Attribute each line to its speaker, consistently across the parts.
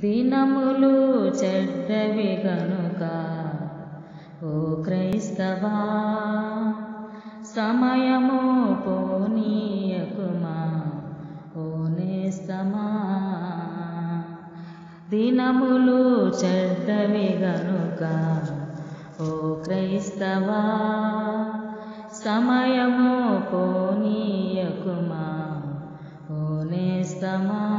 Speaker 1: దినములు చెడ్డవి గనుక ఓ క్రైస్తవా సమయము పోనీయకుమా ఓ నేస్తమా. దినములు చెడ్డవి గనుక ఓ క్రైస్తవా సమయము పోనీయకుమా ఓ నేస్తమా.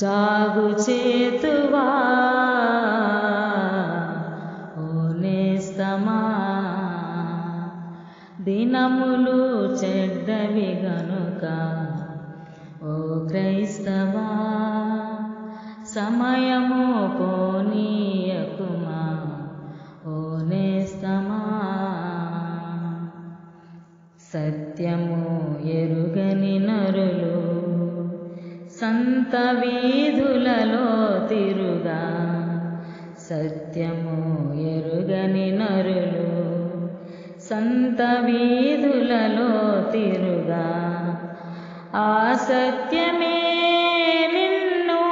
Speaker 1: జాగు చేతువా ఓ నేస్తమా దినములు చెడ్డవి గనుక ఓ క్రైస్తవా సమయము పోనీయకుమా ఓ నేస్తమా సత్యము ఎరుగని నరులు సంత వీధులలో తిరుగా సత్యము ఎరుగని నరులు. సంత వీధులలో తిరుగా ఆ సత్యమే నిన్ను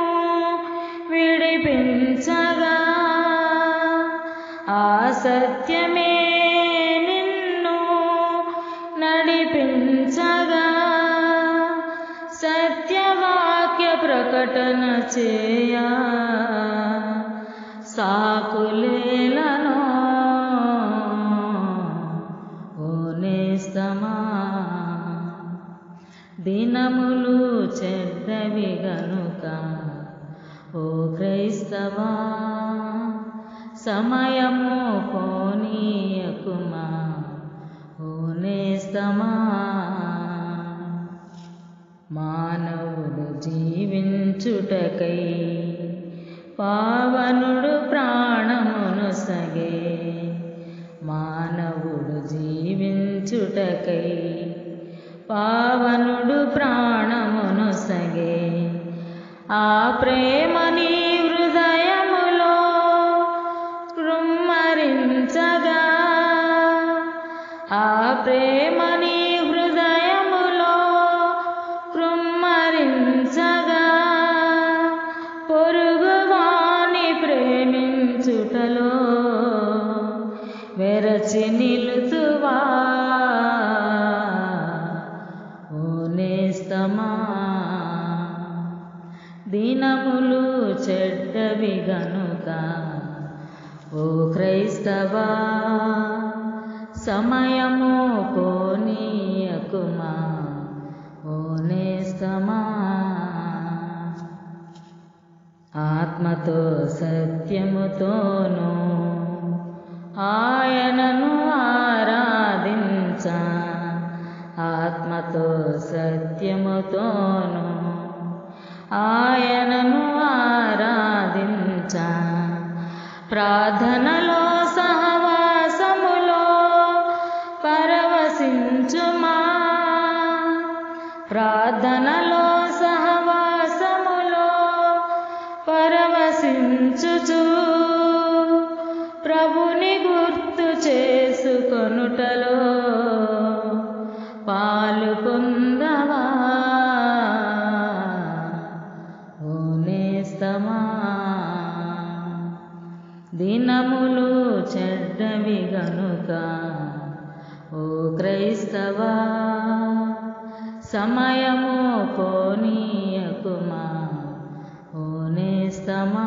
Speaker 1: విడిపించగా. ఆ సత్యమే ప్రకటన చేయా. సాకులేలను ఓనేస్తమా దినములు చెడ్డవి గనుక ఓ క్రైస్తవా. సమయము పోనీయకుమా. ఓనేస్తమా నేస్తమా. మానవుడు చుటకై పావనుడు ప్రాణమును సగే మానవుడు జీవించుటకై పావనుడు ప్రాణమును సగే. ఆ ప్రేమ నీ హృదయములో కృమ్మరించగా ఆ ప్రేమ నేస్తమా దినములు చెడ్డవి గనుక ఓ క్రైస్తవా సమయము కోనీయకుమా ఓ నేస్తమా? ఆత్మతో సత్యముతోనూ ఆయన సత్యముతోను ఆయనను ఆరాధించ. ప్రార్థనలో సహవాసములో పరవశించుమా. ప్రార్థనలో గుణములు చెడ్డవి గనుక ఓ క్రైస్తవా సమయము పోనీయకుమా ఓ నేస్తమా.